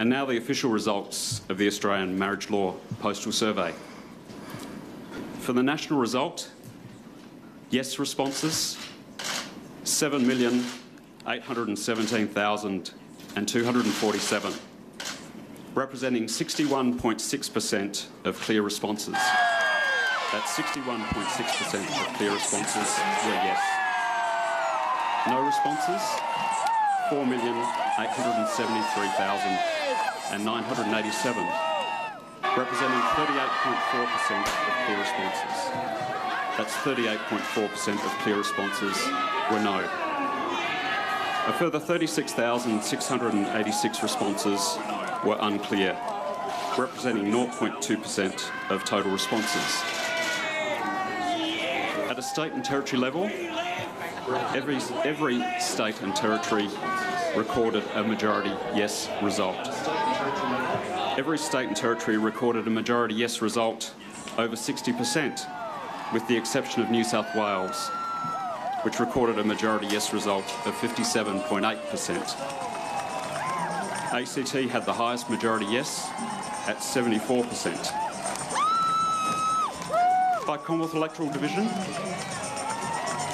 And now the official results of the Australian Marriage Law Postal Survey. For the national result, yes responses 7,817,247, representing 61.6% of clear responses. That's 61.6% of clear responses were yes. No responses 4,873,987, representing 38.4% of clear responses. That's 38.4% of clear responses were no. A further 36,686 responses were unclear, representing 0.2% of total responses. At a state and territory level, every, every state and territory recorded a majority yes result. Every state and territory recorded a majority yes result over 60%, with the exception of New South Wales, which recorded a majority yes result of 57.8%. ACT had the highest majority yes at 74%. By Commonwealth electoral division,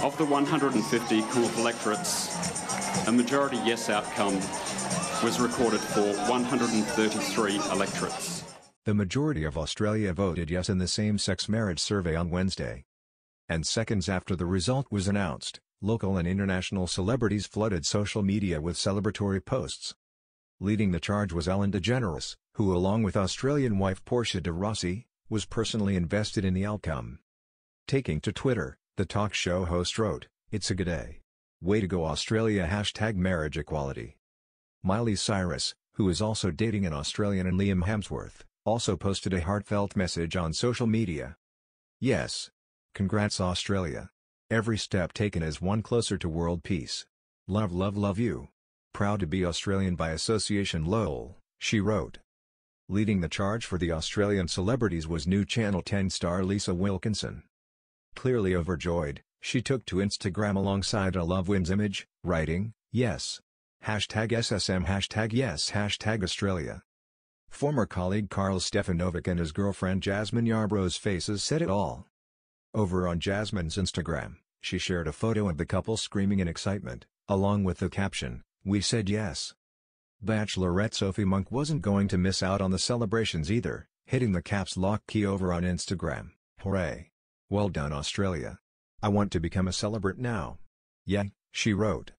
of the 150 Commonwealth electorates, a majority yes outcome was recorded for 133 electorates. The majority of Australia voted yes in the same-sex marriage survey on Wednesday. And seconds after the result was announced, local and international celebrities flooded social media with celebratory posts. Leading the charge was Ellen DeGeneres, who along with Australian wife Portia de Rossi, was personally invested in the outcome. Taking to Twitter, the talk show host wrote, It's a good day. Way to go Australia Hashtag marriage equality. Miley Cyrus, who is also dating an Australian and Liam Hemsworth, also posted a heartfelt message on social media. Yes. Congrats Australia. Every step taken is one closer to world peace. Love love love you. Proud to be Australian by association lol, she wrote. Leading the charge for the Australian celebrities was new Channel 10 star Lisa Wilkinson. Clearly overjoyed, she took to Instagram alongside a love wins image, writing, Yes. Hashtag SSM Hashtag Yes Hashtag Australia. Former colleague Karl Stefanovic and his girlfriend Jasmine Yarbrough's faces said it all. Over on Jasmine's Instagram, she shared a photo of the couple screaming in excitement, along with the caption, We said yes. Bachelorette Sophie Monk wasn't going to miss out on the celebrations either, hitting the caps lock key over on Instagram, hooray. Well done Australia. I want to become a celebrant now. Yeah, she wrote.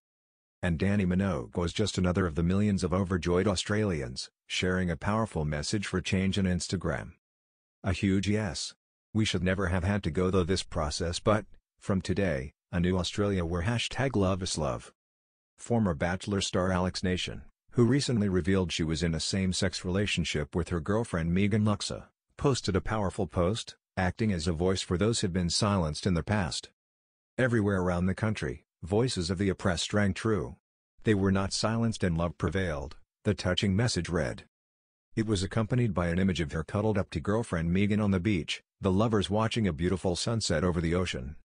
And Dannii Minogue was just another of the millions of overjoyed Australians, sharing a powerful message for change on Instagram. A huge yes. We should never have had to go through this process but, from today, a new Australia where hashtag love is love. Former Bachelor star Alex Nation, who recently revealed she was in a same-sex relationship with her girlfriend Megan Luxa, posted a powerful post, acting as a voice for those who've been silenced in the past. Everywhere around the country, voices of the oppressed rang true. They were not silenced and love prevailed, the touching message read. It was accompanied by an image of her cuddled up to girlfriend Megan on the beach, the lovers watching a beautiful sunset over the ocean.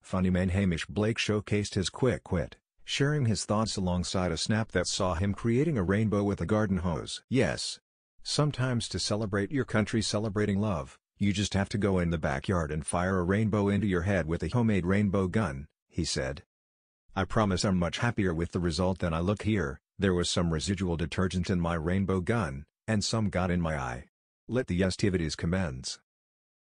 Funny man Hamish Blake showcased his quick wit, sharing his thoughts alongside a snap that saw him creating a rainbow with a garden hose. Yes. Sometimes to celebrate your country celebrating love, you just have to go in the backyard and fire a rainbow into your head with a homemade rainbow gun, he said. I promise I'm much happier with the result than I look here, there was some residual detergent in my rainbow gun, and some got in my eye. Let the festivities commence.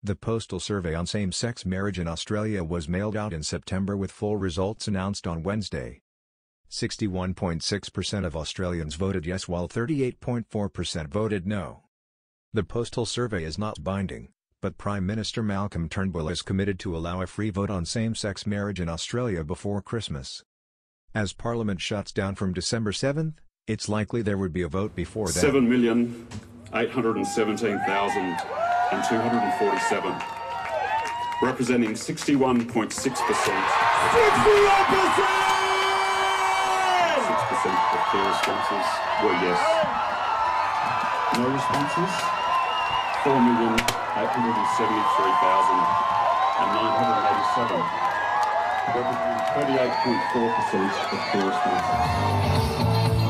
The postal survey on same-sex marriage in Australia was mailed out in September with full results announced on Wednesday. 61.6% of Australians voted yes while 38.4% voted no. The postal survey is not binding, but Prime Minister Malcolm Turnbull is committed to allow a free vote on same-sex marriage in Australia before Christmas. As Parliament shuts down from December 7th, it's likely there would be a vote before that. 7,817,247, representing 61.6%. 61%! 6% of clear responses were yes. No responses? 4 million. 873,987, representing 28.4% of clear responses.